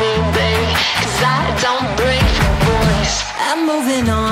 me, baby, cause I don't break for boys. I'm moving on.